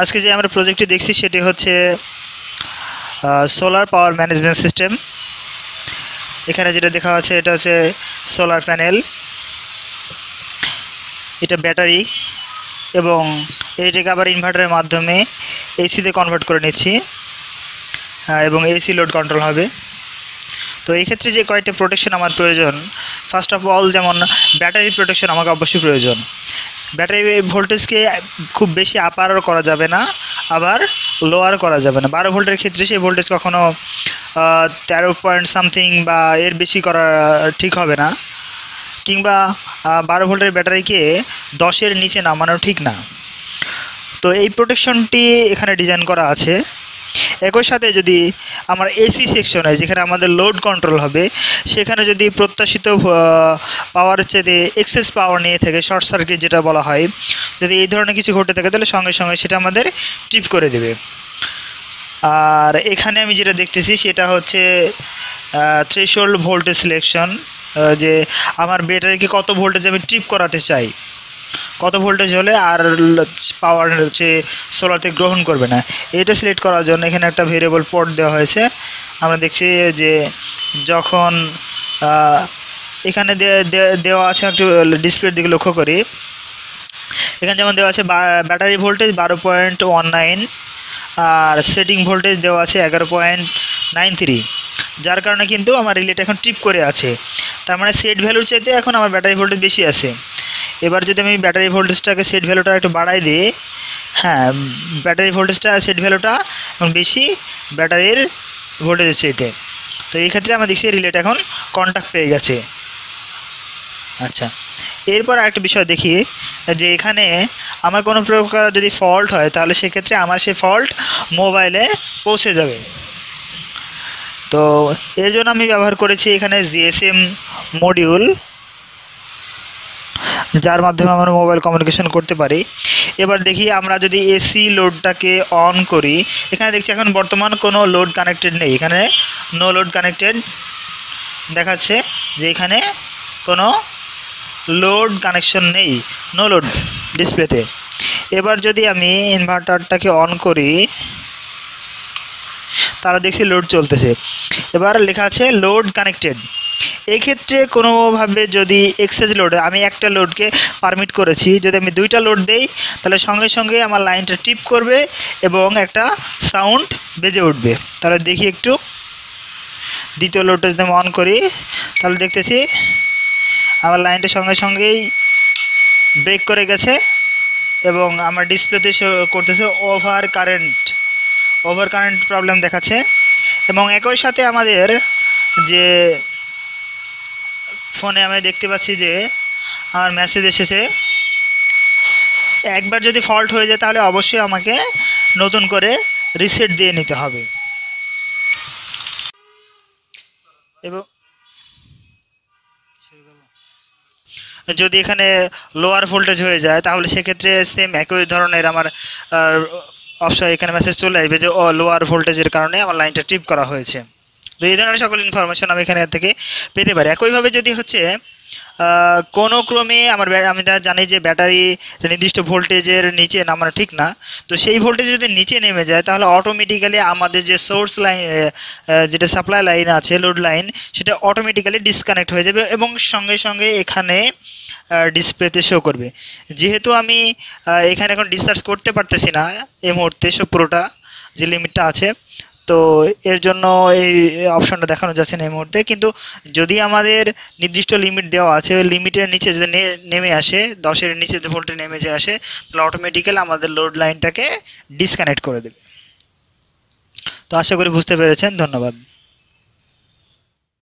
আজকে যে আমরা প্রজেক্টটি দেখছি, সেটি হচ্ছে সোলার পাওয়ার ম্যানেজমেন্ট সিস্টেম এখানে যেটা দেখা যাচ্ছে, এটা হচ্ছে সোলার প্যানেল এটা ব্যাটারি এবং এইটাকে আবার ইনভার্টারের মাধ্যমে এসিতে কনভার্ট করে নিচ্ছি এবং এসি লোড কন্ট্রোল হবে। তো এই ক্ষেত্রে যে কয়েকটা প্রোটেকশন আমার প্রয়োজন ফার্স্ট অফ অল যেমন ব্যাটারি প্রোটেকশন আমাকে অবশ্যই প্রয়োজন। ব্যাটারি ভোল্টেজকে খুব বেশি আপারও করা যাবে না, আবার লোয়ার করা যাবে না। বারো ভোল্টের ক্ষেত্রে সেই ভোল্টেজ কখনও তেরো পয়েন্ট সামথিং বা এর বেশি করা ঠিক হবে না। কিংবা বারো ভোল্টের ব্যাটারিকে দশের নিচে নামানো ঠিক না। তো এই প্রোটেকশনটি এখানে ডিজাইন করা আছে। একই সাথে যদি আমার এসি সেকশনে যেখানে আমাদের লোড কন্ট্রোল হবে, সেখানে যদি প্রত্যাশিত পাওয়ার চেয়ে এক্সেস পাওয়ার নিয়ে থাকে শর্ট সার্কিট যেটা বলা হয়, যদি এই ধরনের কিছু ঘটে থাকে, তাহলে সঙ্গে সঙ্গে সেটা আমাদের ট্রিপ করে দেবে। আর এখানে আমি যেটা দেখতেছি, সেটা হচ্ছে থ্রেশোল্ড ভোল্টেজ সিলেকশন যে আমার ব্যাটারিকে কত ভোল্টেজ আমি ট্রিপ করাতে চাই। কত ভোল্টেজ হলে আর পাওয়ার হচ্ছে সোলারতে গ্রহণ করবে না। এটা সিলেক্ট করার জন্য এখানে একটা ভেরিয়েবল পোর্ট দেওয়া হয়েছে। আমরা দেখছি যে যখন এখানে দেওয়া আছে একটু ডিসপ্লের দিকে লক্ষ্য করি। এখানে যেমন দেওয়া আছে ব্যাটারি ভোল্টেজ বারো পয়েন্ট ওয়ান নাইন আর সেটিং ভোল্টেজ দেওয়া আছে এগারো পয়েন্ট নাইন থ্রি যার কারণে কিন্তু আমার রিলেটা এখন ট্রিপ করে আছে। তার মানে সেট ভ্যালুর চাইতে এখন আমার ব্যাটারি ভোল্টেজ বেশি আছে। এবার যদি আমি ব্যাটারি ভোল্টেজটাকে সেট ভ্যালুটা একটু বাড়াই দিই হ্যাঁ ব্যাটারি ভোল্টেজটা সেট ভ্যালুটা এখন বেশি ব্যাটারির ভোল্টেজের চাইতে তো এই ক্ষেত্রে আমরা দেখছি রিলেট এখন কন্ট্যাক্ট পেয়ে গেছে। আচ্ছা এরপর আরেকটা বিষয় দেখি যে এখানে আমার কোনো প্রকার যদি ফল্ট হয়, তাহলে সেক্ষেত্রে আমার সেই ফল্ট মোবাইলে পৌঁছে যাবে। তো এর জন্য আমি ব্যবহার করেছি এখানে জিএসএম মডিউল যার মাধ্যমে আমরা মোবাইল কমিউনিকেশন করতে পারি। এবার দেখি আমরা যদি এসি লোডটাকে অন করি, এখানে দেখছি এখন বর্তমান কোনো লোড কানেক্টেড নেই। এখানে নো লোড কানেক্টেড দেখাচ্ছে যে এখানে কোনো লোড কানেকশন নেই নো লোড ডিসপ্লেতে এবার যদি আমি ইনভার্টারটাকে অন করি তাহলে দেখছি লোড চলতেছে। এবার লেখা আছে লোড কানেক্টেড এক্ষেত্রে কোনোভাবে যদি এক্সেস লোড আমি একটা লোডকে পারমিট করেছি, যদি আমি দুইটা লোড দেই, তাহলে সঙ্গে সঙ্গে আমার লাইনটা টিপ করবে এবং একটা সাউন্ড বেজে উঠবে। তাহলে দেখি একটু। দ্বিতীয় লোডটা যদি অন করি, তাহলে দেখতেছি আমার লাইনটা সঙ্গে সঙ্গেই ব্রেক করে গেছে এবং আমার ডিসপ্লেতে করতেছে over current over current problem দেখাচ্ছে। এবং একই সাথে আমাদের যে ফোনে আমি দেখতে পাচ্ছি যে আমার মেসেজ এসেছে, একবার যদি ফল্ট হয়ে যায় তাহলে অবশ্যই আমাকে নতুন করে রিসেট দিয়ে নিতে হবে। এবং যদি এখানে লোয়ার ভোল্টেজ হয়ে যায়, তাহলে সেক্ষেত্রে সেম একই ধরনের আমার অপশন এখানে মেসেজ চলে আসবে যে, ও লোয়ার ভোল্টেজের কারণে আমার লাইনটা ট্রিপ করা হয়েছে। তো এই ধরনের সকল ইনফরমেশন আমি এখানে থেকে পেতে পারি। একইভাবে যদি হচ্ছে কোনো ক্রমে আমার আমরা জানি যে ব্যাটারি নির্দিষ্ট ভোল্টেজের নিচে নামানো ঠিক না, তো সেই ভোল্টেজ যদি নিচে নেমে যায়, তাহলে অটোমেটিক্যালি আমাদের যে সোর্স লাইন যেটা সাপ্লাই লাইন আছে লোড লাইন সেটা অটোমেটিক্যালি ডিসকানেক্ট হয়ে যাবে এবং সঙ্গে সঙ্গে এখানে ডিসপ্লেতে শো করবে। যেহেতু আমি এখানে এখন ডিসচার্জ করতে পারতেছি না এই মুহূর্তে সব পুরোটা যে লিমিটটা আছে, তো এর জন্য এই অপশনটা দেখানো যাচ্ছে না এই মুহূর্তে। কিন্তু যদি আমাদের নির্দিষ্ট লিমিট দেওয়া আছে, ওই লিমিটের নিচে যদি নেমে আসে, দশের নিচে যদি ভোল্টে নেমে যে আসে, তাহলে অটোমেটিক্যালি আমাদের লোড লাইনটাকে ডিসকানেক্ট করে দেবে। তো আশা করি বুঝতে পেরেছেন, ধন্যবাদ।